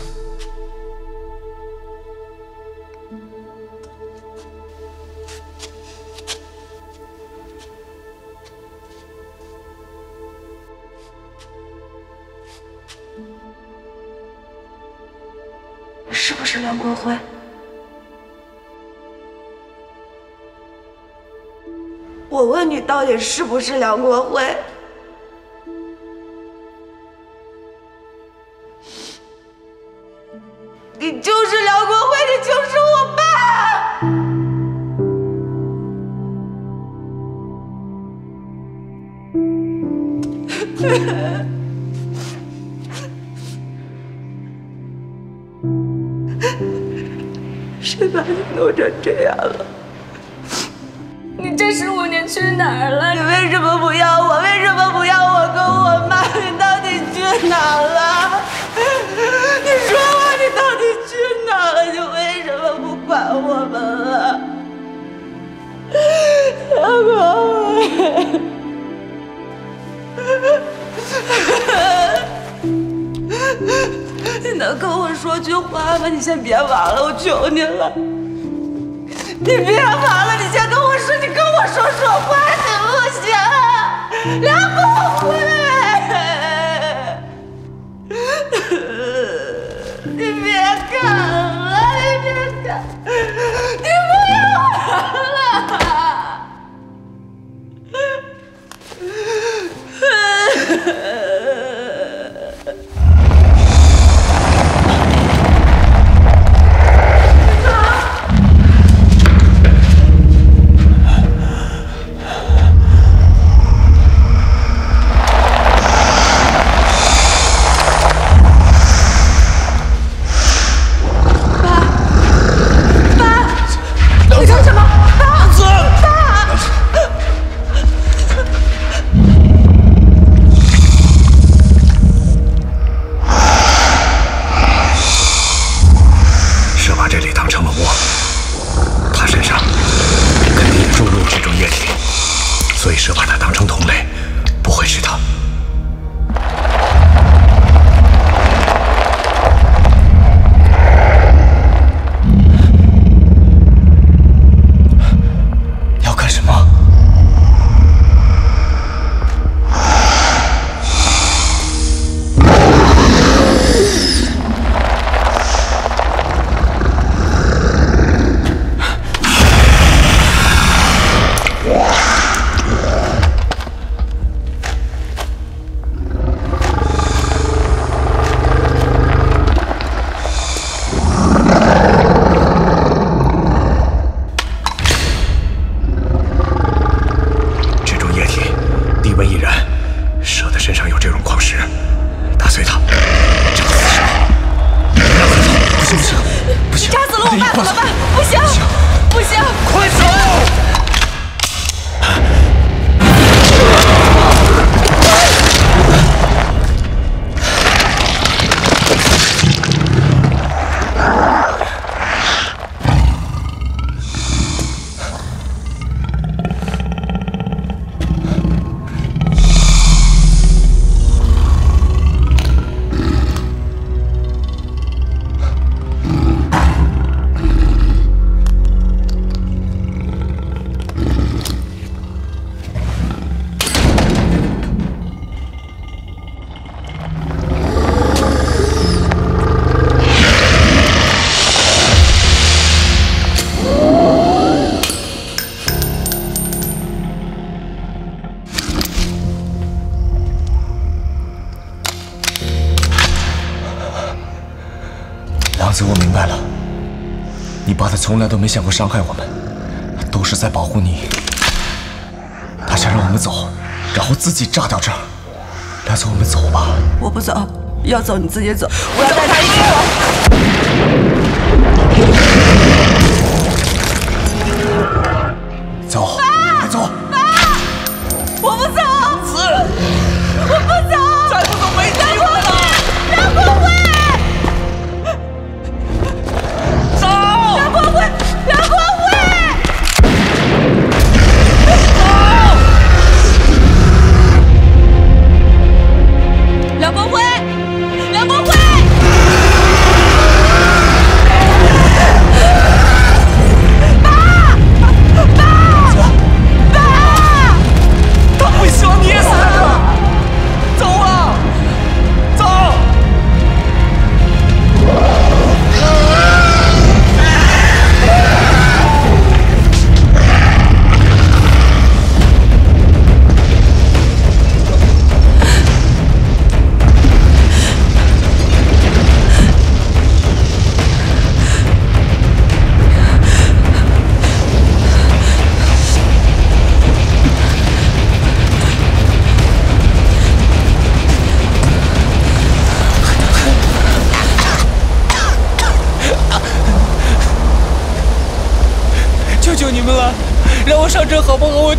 [SPEAKER 7] 到底是不是梁国辉？你就是梁国辉，你就是我爸！谁把你弄成这样了？你这十五年去哪儿了？你为什么不要我？为什么不要我跟我妈？你到底去哪儿了？你说话，你到底去哪儿了？你为什么不管我们了？阿哥。你能跟我说句话吗？你先别玩了，我求你了。你别玩了，你先跟我说，你跟我说说话行不行？梁国辉，你别干了，你别干，
[SPEAKER 2] 从来都没想过伤害我们，都是在保护你。他想让我们走，然后自己炸掉这儿。来，走，我们走吧。
[SPEAKER 7] 我不走，要走你自己走，我要带他一起走。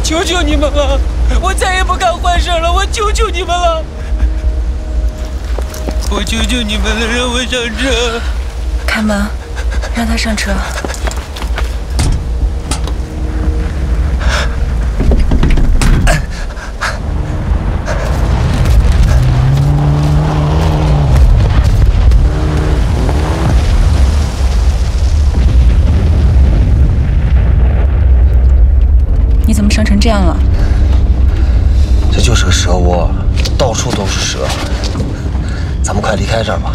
[SPEAKER 3] 求求你们了，我再也不干坏事了，我求求你们了，我求求你们了，让我上车。
[SPEAKER 7] 开门，让他上车。伤成这样了。
[SPEAKER 9] 这就是个蛇窝，到处都是蛇。咱们快离开这儿吧。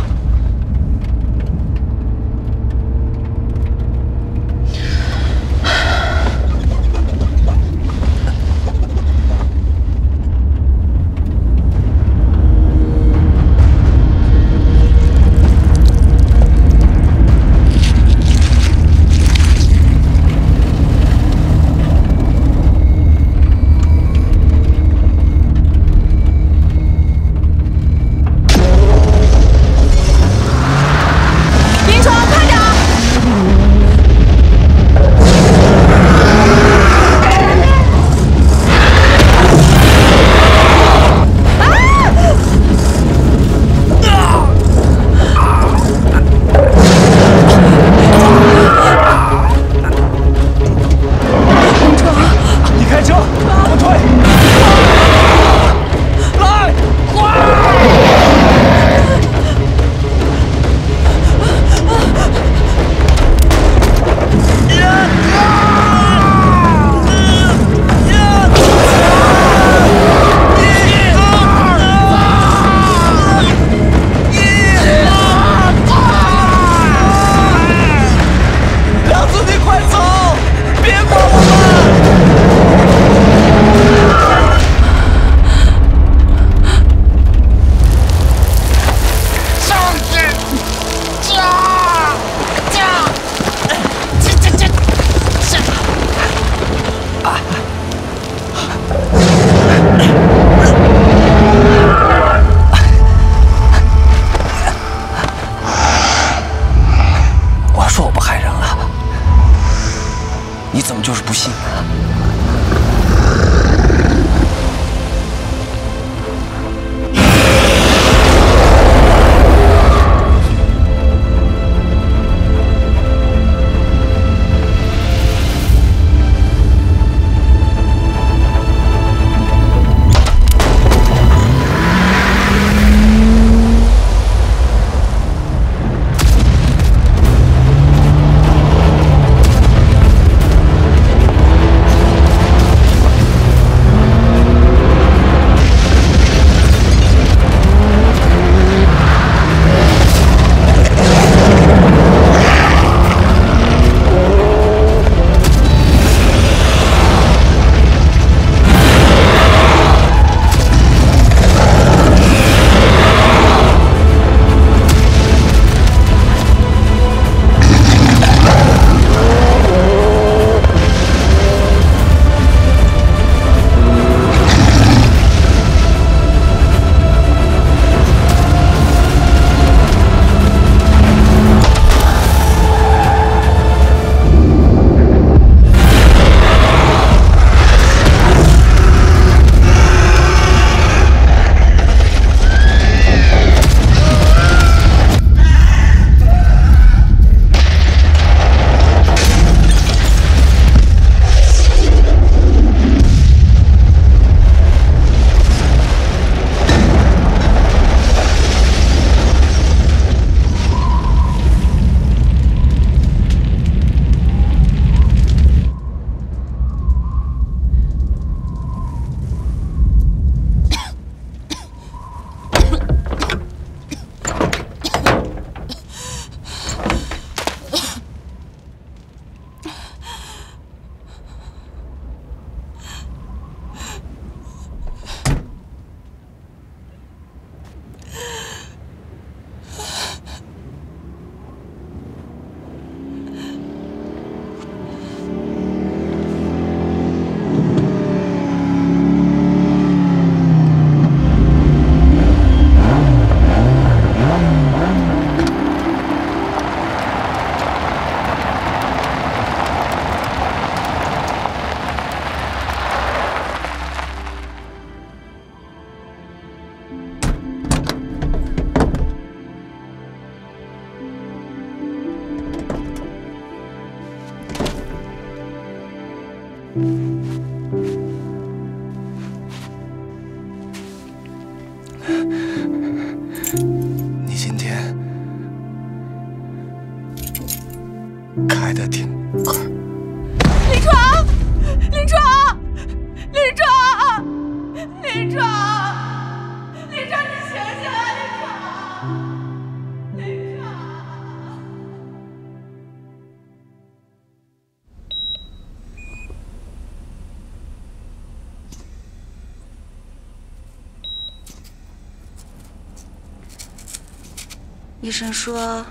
[SPEAKER 7] 医生说，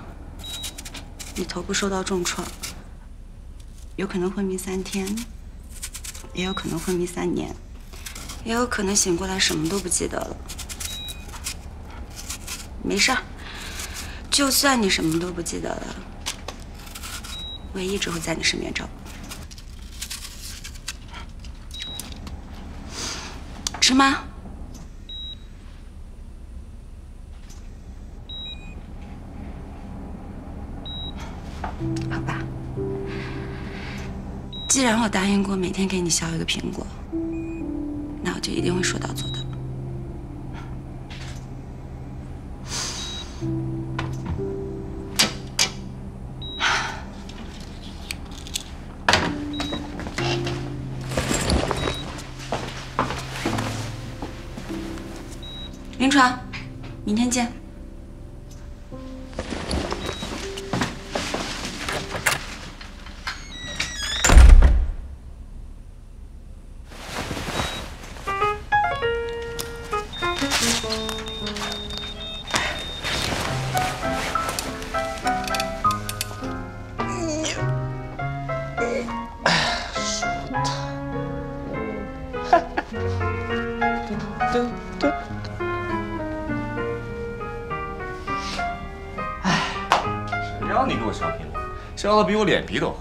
[SPEAKER 7] 你头部受到重创，有可能昏迷三天，也有可能昏迷三年，也有可能醒过来什么都不记得了。没事儿，就算你什么都不记得了，我也一直会在你身边照顾。吃吗？既然我答应过每天给你削一个苹果，那我就一定会说到做到。林川，明天见。
[SPEAKER 16] 的比我脸皮都厚。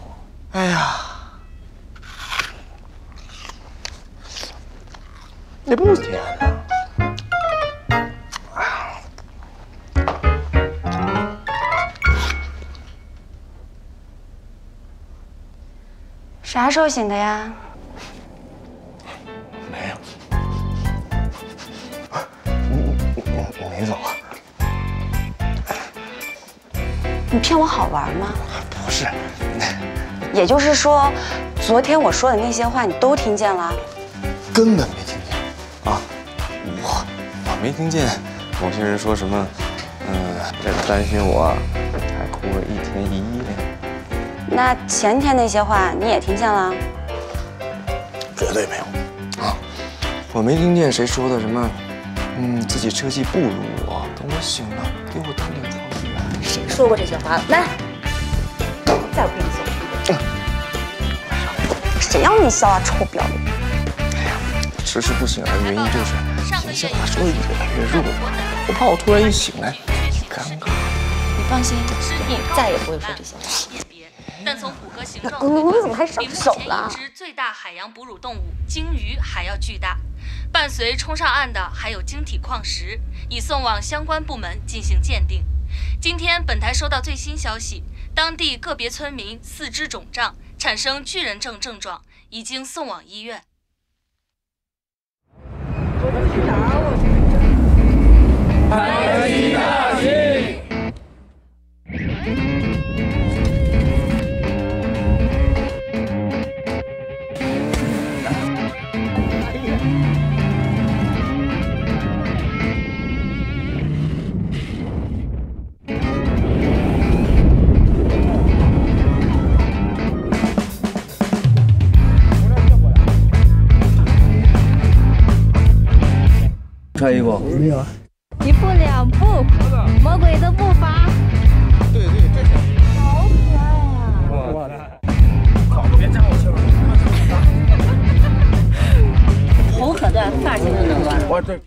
[SPEAKER 2] 哎呀，你不甜啊？
[SPEAKER 17] 啥时候醒的呀？
[SPEAKER 2] 没有，你没走啊？
[SPEAKER 17] 你骗我好玩吗？也就是说，昨天我说的那些话你都听见了？
[SPEAKER 2] 根本没听见啊！我我没听见某些人说什么，嗯、这个担心我，还哭了一天一夜。
[SPEAKER 17] 那前天那些话你也听见了？
[SPEAKER 2] 绝对没有啊！我没听见谁说的什么，嗯，自己车技不如我，等我醒了给我当点床位。
[SPEAKER 17] 谁说过这些话？来，让你笑啊，臭不要脸！
[SPEAKER 2] 哎呀迟迟不醒来的原因就是眼线把说的越来越弱，我怕我突然一醒来，尴尬。
[SPEAKER 17] 你放心，你再也不会说这些话。
[SPEAKER 4] 但从骨骼形状
[SPEAKER 17] 公公，你怎么还上手了？
[SPEAKER 4] 比目前已知最大海洋哺乳动物鲸鱼还要巨大。伴随冲上岸的还有晶体矿石，已送往相关部门进行鉴定。今天本台收到最新消息，当地个别村民四肢肿胀，产生巨人症症状，已经送往医院。
[SPEAKER 18] 穿衣服。
[SPEAKER 2] 没有。
[SPEAKER 6] 一步两步，魔鬼的步伐。
[SPEAKER 2] 对对，这是。
[SPEAKER 6] 好可爱啊！
[SPEAKER 2] 我的。
[SPEAKER 19] 好，别扎我气儿。
[SPEAKER 17] 头可断，发型就能乱。
[SPEAKER 2] 我这。